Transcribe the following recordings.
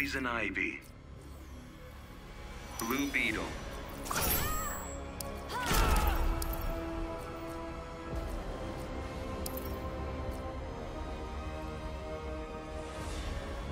Poison Ivy. Blue Beetle.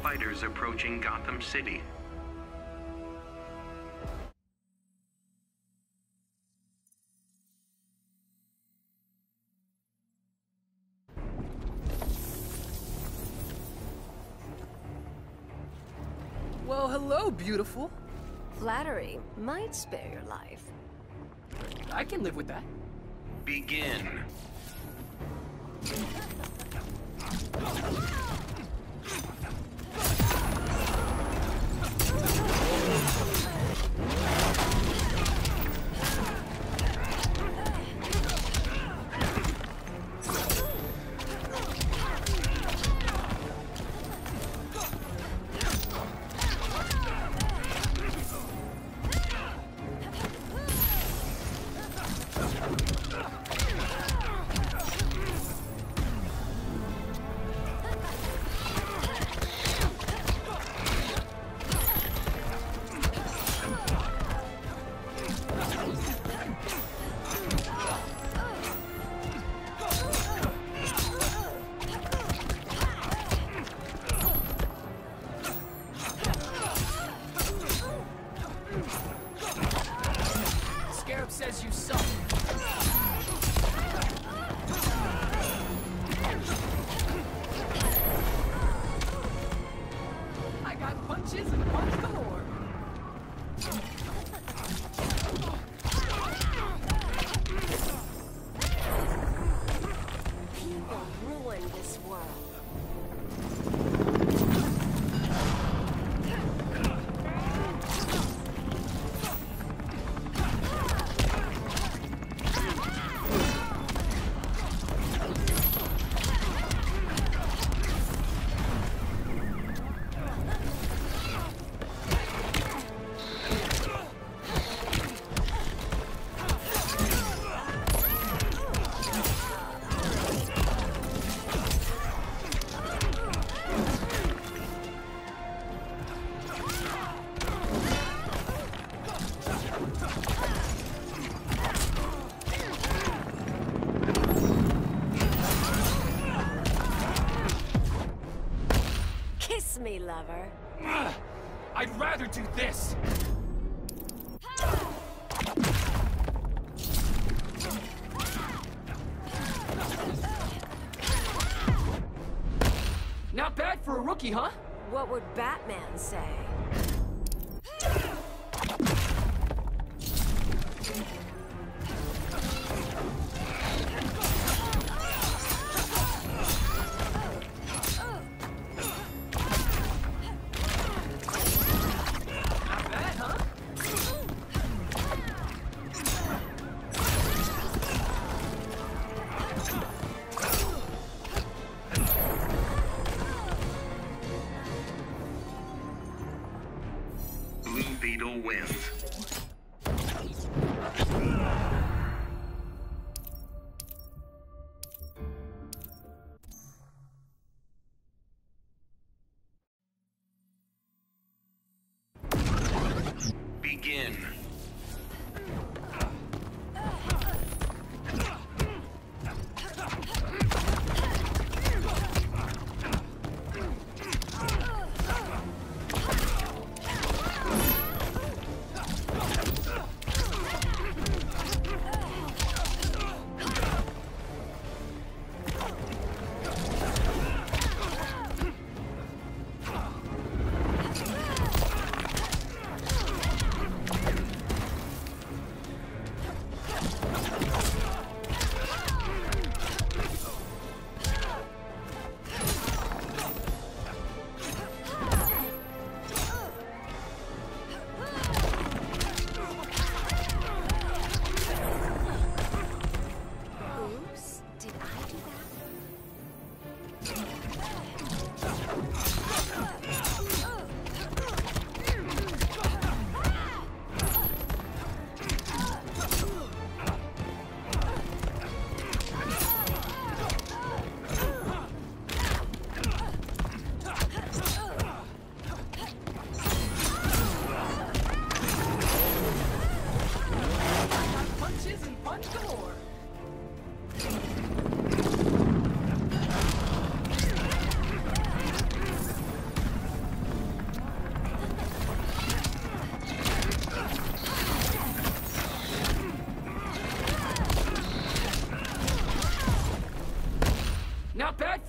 Fighters approaching Gotham City. Well, hello, beautiful. Flattery might spare your life. I can live with that. Begin. Batman say?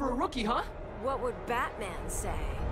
for a rookie, huh? What would Batman say?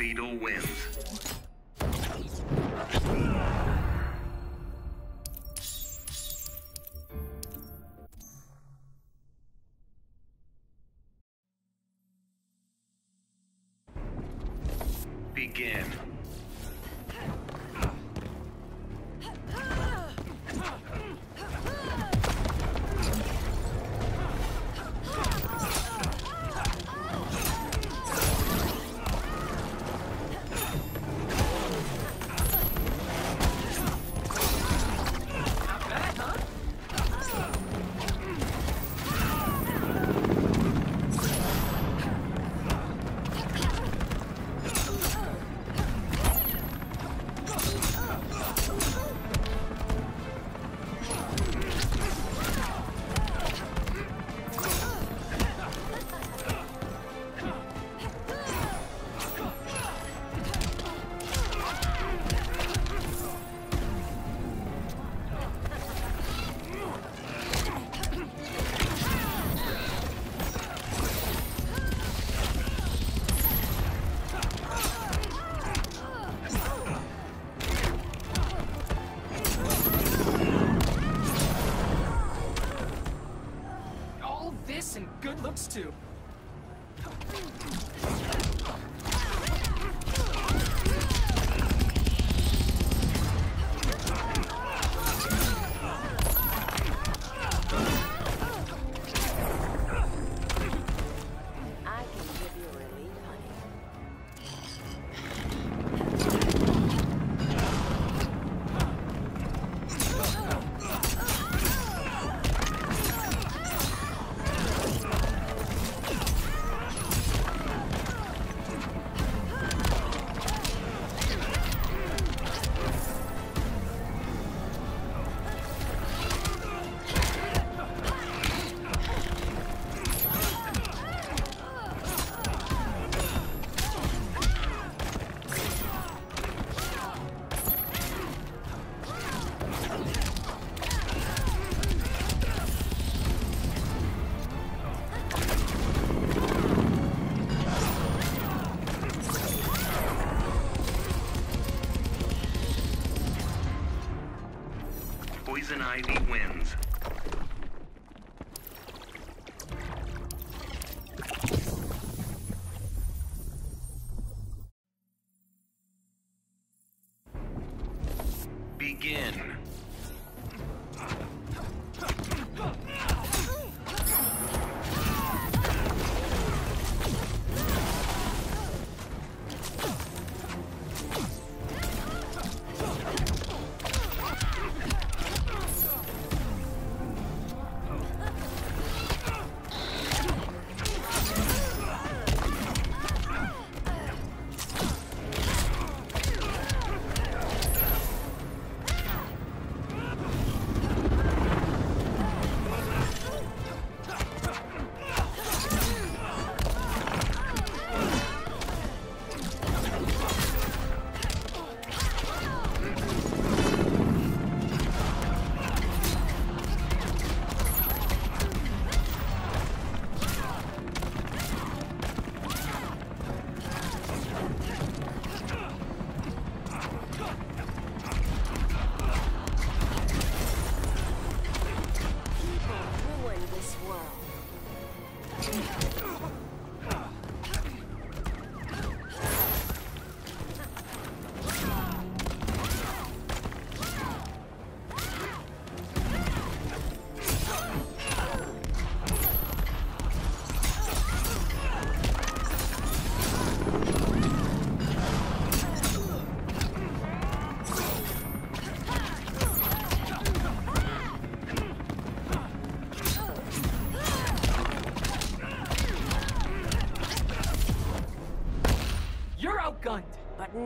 Beetle wins.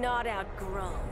Not outgrown.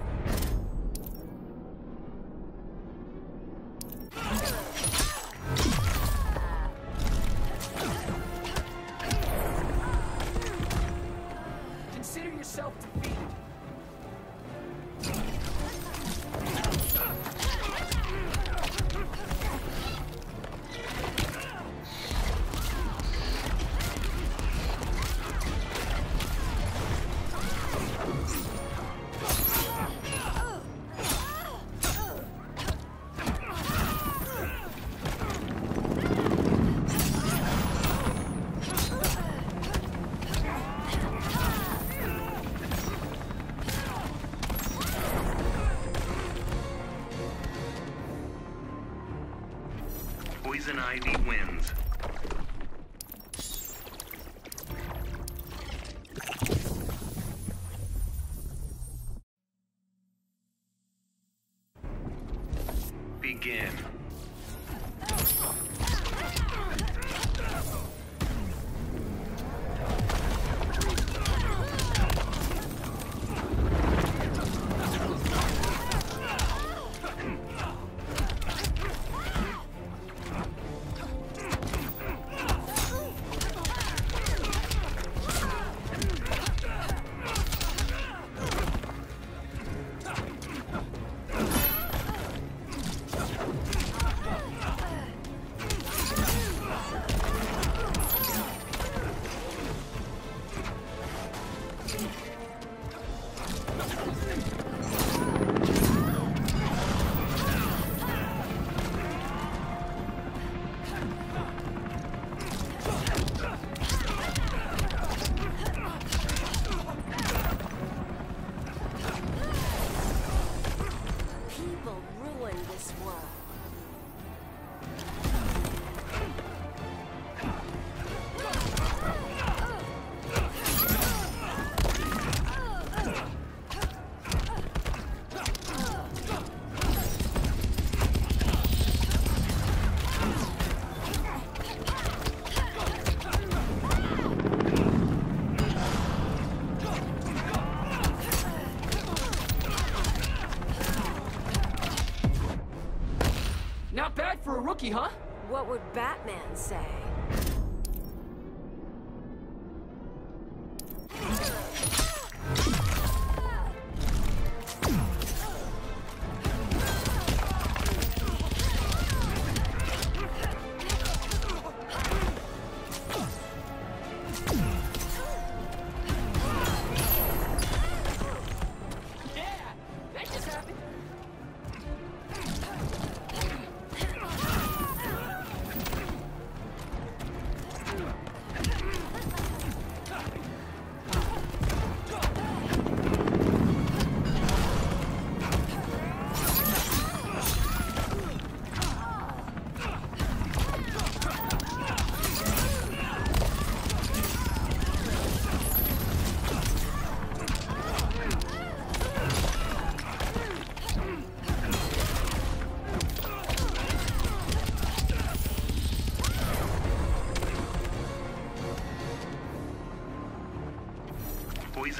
Poison Ivy wins. Rookie, huh? What would Batman say?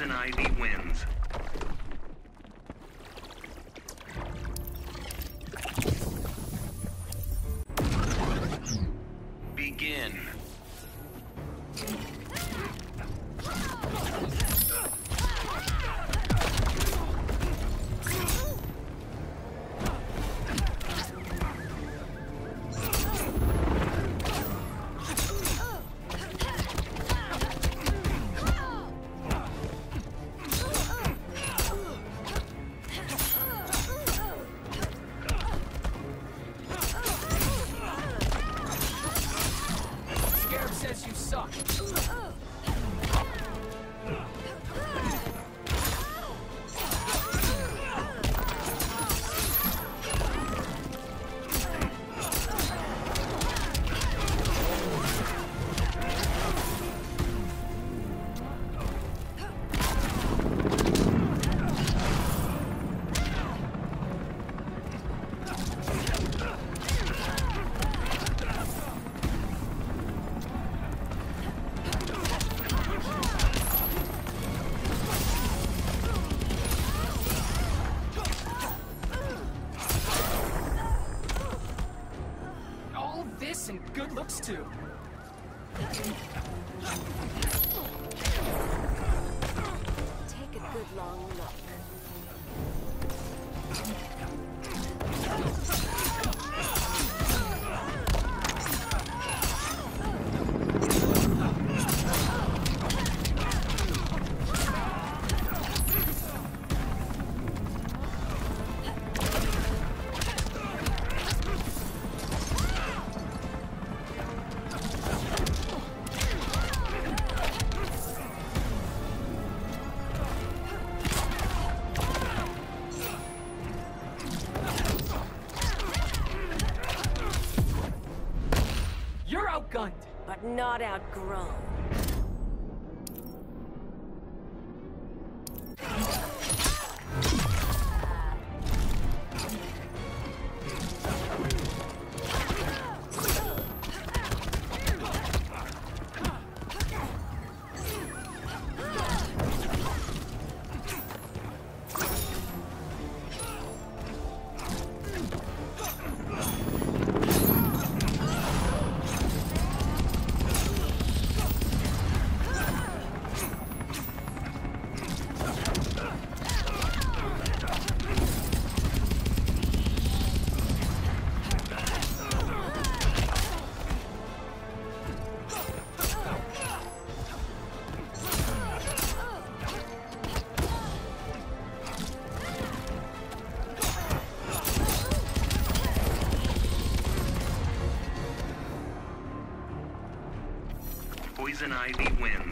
Poison Ivy wins. Good not outgrown. Poison Ivy wins.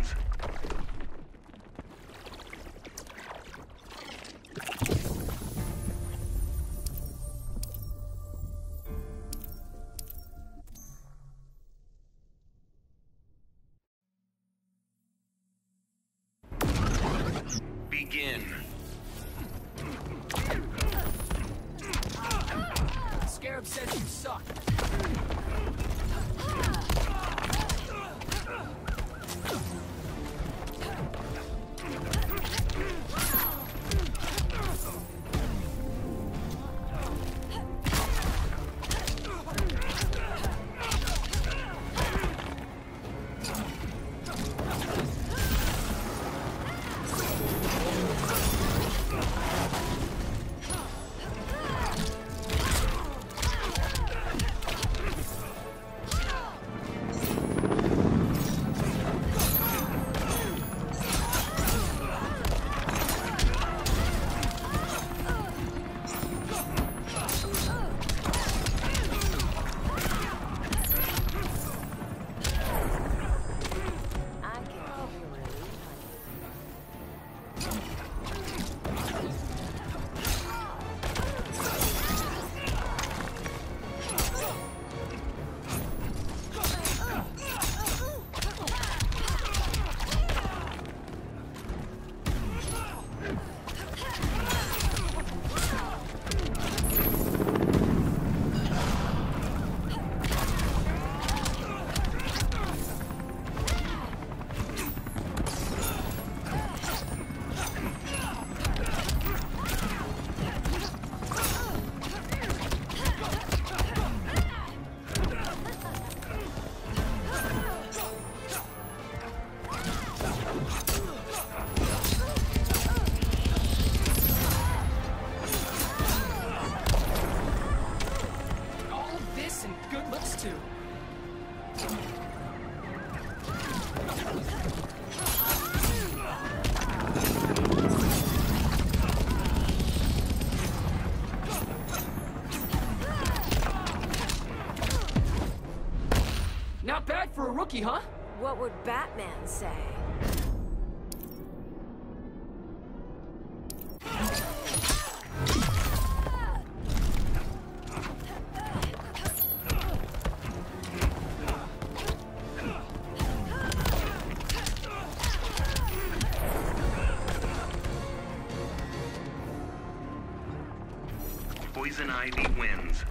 Batman say? Poison Ivy wins.